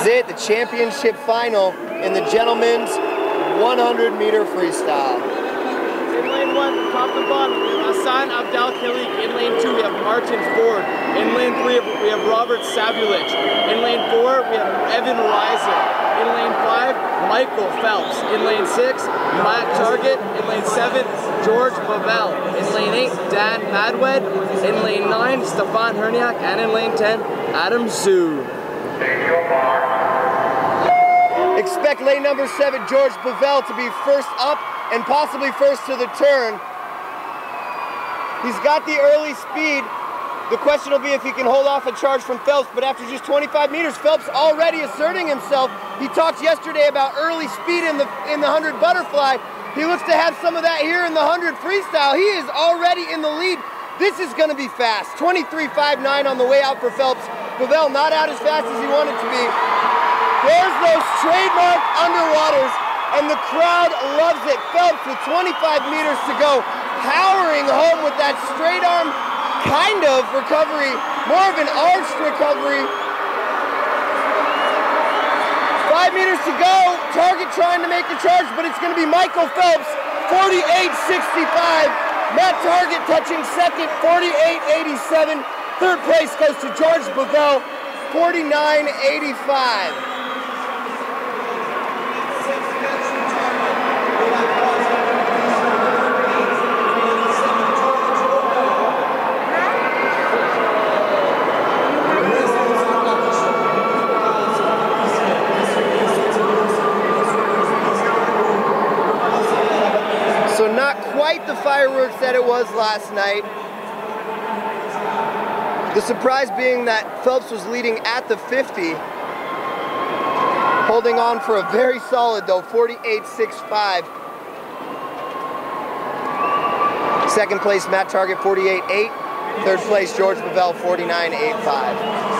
is it, the championship final in the gentlemen's 100 meter freestyle. In lane one, top to bottom, Hassan Abdal Khalik. In lane two, we have Martin Ford. In lane three, we have Robert Sabulich. In lane four, we have Evan Reiser. In lane five, Michael Phelps. In lane six, Matt Targett. In lane seven, George Bovell. In lane eight, Dan Madwed. In lane nine, Stefan Hirniak. And in lane 10, Adam Zhu. Expect lane number seven, George Bovell, to be first up and possibly first to the turn. He's got the early speed. The question will be if he can hold off a charge from Phelps, but after just 25 meters, Phelps already asserting himself. He talked yesterday about early speed in the in the 100 butterfly. He looks to have some of that here in the 100 freestyle. He is already in the lead. This is going to be fast. 23.59 on the way out for Phelps. Bovell not out as fast as he wanted to be. There's those trademark underwaters, and the crowd loves it. Phelps with 25 meters to go, powering home with that straight arm kind of recovery, more of an arched recovery. Five meters to go, Targett trying to make the charge, but it's going to be Michael Phelps, 48.65. Matt Targett touching second, 48.87. Third place goes to George Bovell, 49.85. So not quite the fireworks that it was last night. The surprise being that Phelps was leading at the 50. Holding on for a very solid though, 48.65. Second place, Matt Targett, 48.8. Third place, George Bovell, 49.85.